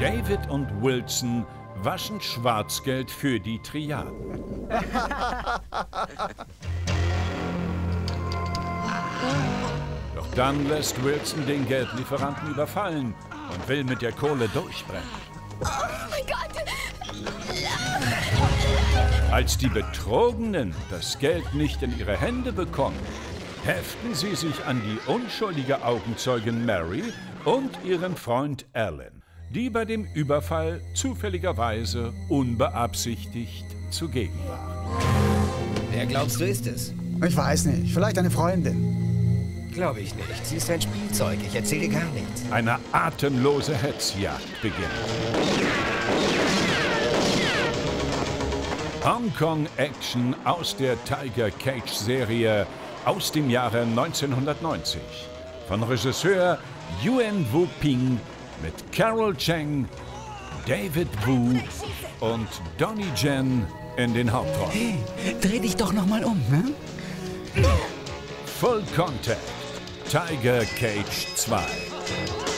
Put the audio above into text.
David und Wilson waschen Schwarzgeld für die Triaden. Doch dann lässt Wilson den Geldlieferanten überfallen und will mit der Kohle durchbrennen. Oh mein Gott! Als die Betrogenen das Geld nicht in ihre Hände bekommen, heften sie sich an die unschuldige Augenzeugin Mary und ihren Freund Alan, die bei dem Überfall zufälligerweise unbeabsichtigt zugegen waren. Wer glaubst du ist es? Ich weiß nicht. Vielleicht eine Freundin. Glaube ich nicht. Sie ist ein Spielzeug. Ich erzähle gar nichts. Eine atemlose Hetzjagd beginnt. Hongkong-Action aus der Tiger Cage-Serie aus dem Jahre 1990 von Regisseur Yuen Wu Ping mit Carol Cheng, David Wu und Donnie Jen in den Hauptrollen. Hey, dreh dich doch noch mal um, ne? Full Contact, Tiger Cage 2.